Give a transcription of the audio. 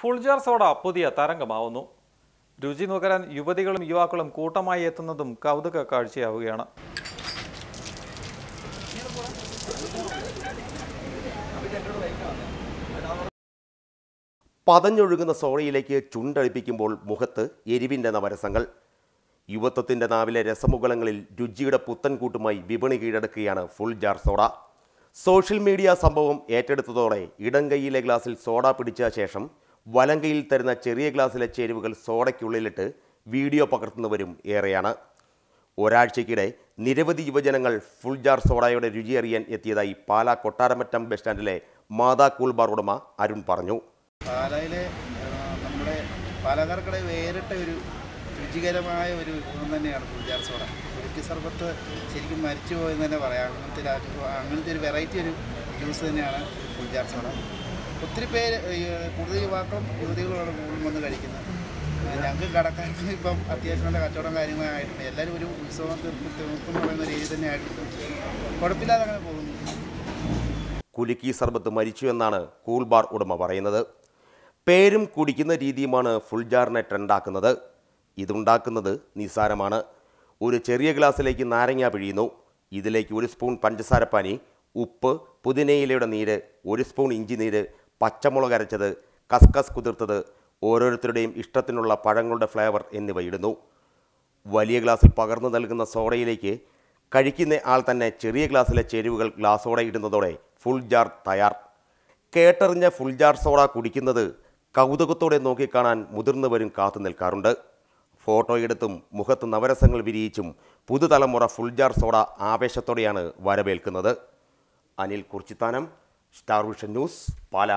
Fuljar soda പുതിയ തരംഗമാവുന്നു. രുചി നുകരാൻ യുവതികളും യുവാക്കളും കൂട്ടമായി എത്തുന്നതും കൗതുക കാഴ്ചയാവുകയാണ്. പതഞ്ഞൊഴുകുന്ന സോഡയിലേക്ക് ചുണ്ടഴിപ്പിക്കുമ്പോൾ മുഖത്ത് എരിവിന്റെ നവരസങ്ങൾ. യുവത്വത്തിന്റെ നാവിലെ രസമുകളങ്ങളിൽ രുചിയുടെ പുത്തൻ കൂട്ടുമായി വിപണി കീഴടക്കുകയാണ് full jar soda. Social media സംഭവം ഏറ്റെടുത്തതോടെ ഇടം കൈയിലെ ഗ്ലാസിൽ സോഡ പിടിച്ച ശേഷം വലങ്കയിൽ തരുന്ന ചെറിയ ഗ്ലാസ്സിലെ ചേരുവകൾ സോഡയ്ക്കുള്ളിലിട്ട് വീഡിയോ പകർത്തുന്നവരും ഏറെയാണ്. ഒരാഴ്ചയ്ക്കിടെ നിരവധി യുവജനങ്ങൾ ഫുൾ ജാർ സോഡയുടെ രുചി അറിയാൻ എത്തിയതായി പാലാ കൊട്ടാരമറ്റം ബസ് സ്റ്റാൻഡിലെ മാതാ കൂൾ ബാർ ഉടമ അരുൺ പറഞ്ഞു. പാലയിലെ നമ്മുടെ പാലക്കാർക്കിടെ വേറിട്ട ഒരു രുചികരമായ ഒരു ഗുണം തന്നെയാണ് ഫുൾ ജാർ സോഡ. കുരുക്കി സർബത്ത് ശരിക്കും മരിച്ചു പോയെന്ന് തന്നെ പറയാം. അങ്ങനത്തെ അങ്ങനത്തെ ഒരു വെറൈറ്റി ഒരു ജ്യൂസ് തന്നെയാണ് ഫുൾ ജാർ സോഡ. ഒത്തിരി പേര് കൂടുതൽ യുവാക്കളും യുവതികളുമാണ് കൂടുതൽ വന്ന് കഴിക്കുന്നത്. ഞങ്ങൾക്ക് കടക്കാർക്ക് ഇപ്പം അത്യാവശ്യം നല്ല കച്ചവടം കാര്യങ്ങളായിട്ടുണ്ട് എല്ലാവരും ഒരു ഉത്സവം തീർക്കും പറയുന്ന രീതി തന്നെ ആയിട്ടുണ്ട്. കുഴപ്പമില്ലാതെ അങ്ങനെ പോകുന്നു. കുലുക്കി സർബത്ത് മരിച്ചു എന്നാണ് കൂൾ ബാർ ഉടമ പറയുന്നത്. പേരും കുടിക്കുന്ന രീതിയുമാണ് ഫുൾ ജാറിനെ ട്രെൻഡാക്കുന്നത്. ഇതുണ്ടാക്കുന്നത് നിസ്സാരമാണ്. ഒരു ചെറിയ ഗ്ലാസ്സിലേക്ക് നാരങ്ങ പിഴിയുന്നു. ഇതിലേക്ക് ഒരു സ്പൂൺ പഞ്ചസാരപ്പാനി ഉപ്പ് പുതിനയിലയുടെ നീര് ഒരു സ്പൂൺ ഇഞ്ചി നീര് പച്ചമുളക് അരച്ചത് കസ്കസ് കുതിർത്തത് ഓരോരുത്തരുടെയും ഇഷ്ടത്തിനുള്ള പഴങ്ങളുടെ ഫ്ലേവർ എന്നിവ ഇടുന്നു. വലിയ ഗ്ലാസ്സിൽ പകർന്നു നൽകുന്ന സോഡയിലേക്ക് കഴിക്കുന്ന ആൾ തന്നെ ചെറിയ ഗ്ലാസ്സിലെ ചേരുവകൾ ഗ്ലാസോടെ ഇടുന്നതോടെ ഫുൾ ജാർ തയ്യാർ. കേട്ടറിഞ്ഞ ഫുൾ ജാർ സോഡ കുടിക്കുന്നത് കൗതുകത്തോടെ നോക്കിക്കാണാൻ മുതിർന്നവരും കാത്തു നിൽക്കാറുണ്ട്. ഫോട്ടോയെടുത്തും മുഖത്ത് നവരസങ്ങൾ വിരിയിച്ചും പുതുതലമുറ ഫുൾ ജാർ സോഡ ആവേശത്തോടെയാണ് വരവേൽക്കുന്നത്. Anil Kurichithanam Star Vision News Pala